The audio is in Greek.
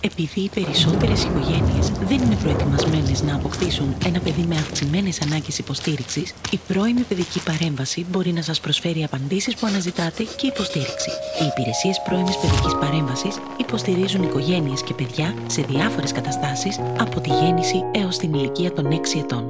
Επειδή οι περισσότερες οικογένειες δεν είναι προετοιμασμένες να αποκτήσουν ένα παιδί με αυξημένες ανάγκες υποστήριξης, η πρώιμη παιδική παρέμβαση μπορεί να σας προσφέρει απαντήσεις που αναζητάτε και υποστήριξη. Οι υπηρεσίες πρώιμης παιδικής παρέμβασης υποστηρίζουν οικογένειες και παιδιά σε διάφορες καταστάσεις από τη γέννηση έως την ηλικία των 6 ετών.